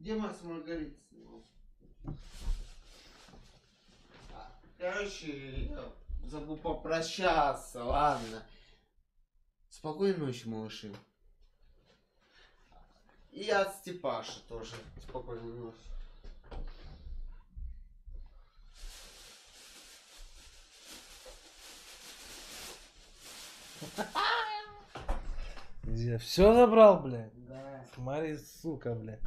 Где Макс Маргарита снимал? Короче, я забыл попрощаться, ладно. Спокойной ночи, малыши. И от Степаши тоже. Спокойной ночи. Все забрал, блядь. Да. Смотри, сука, блядь.